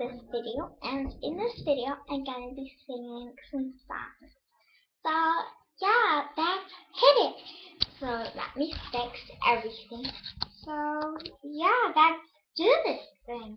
this video and in this video I'm gonna be singing some songs. So yeah, that's hit it. So let me fix everything. So yeah, let's do this thing.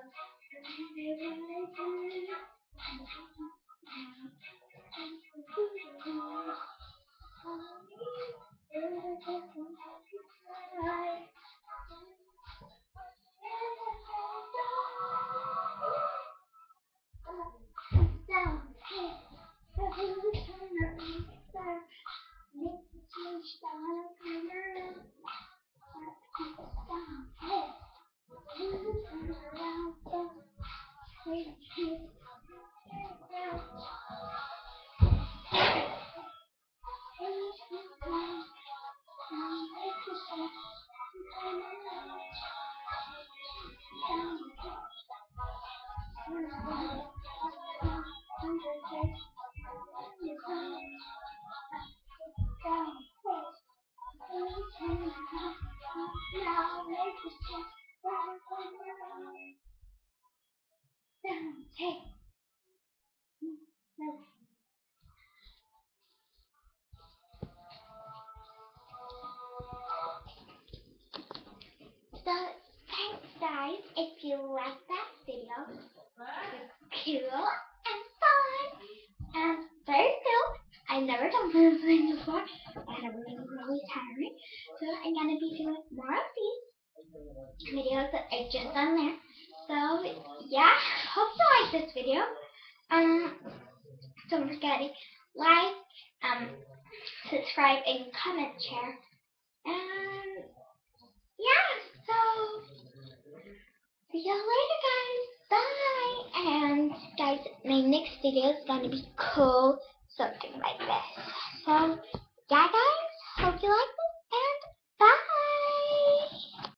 让你别为我哭 So thanks guys if you like that video. Cool and fun and very cool. I've never done this thing before and I'm really really tiring. So I'm gonna be doing more of these videos that I just done there. So yeah, hope you like this video. Um don't forget to like, um subscribe and comment share. And yeah, so see you later guys. Bye and guys my next video is gonna be cool something like this. So yeah guys, hope you like this